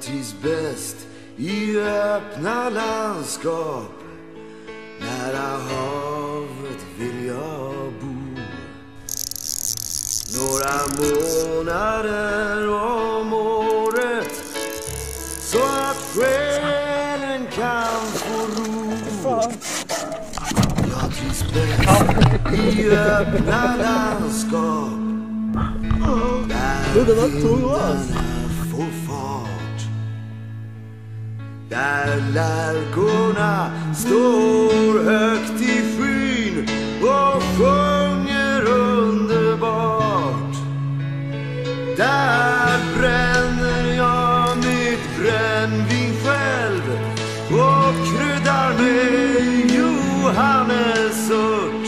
trivs bäst i öppna landskap. Nära havet vill jag bo. Några månader om året Så att själen kan få ro. Jag trivs bäst i öppna landskap. Där vindarna får fart där lärkorna står högt i skyn och sjunger underbart. Där bränner jag mitt brännvin själv och kryddar med johannesört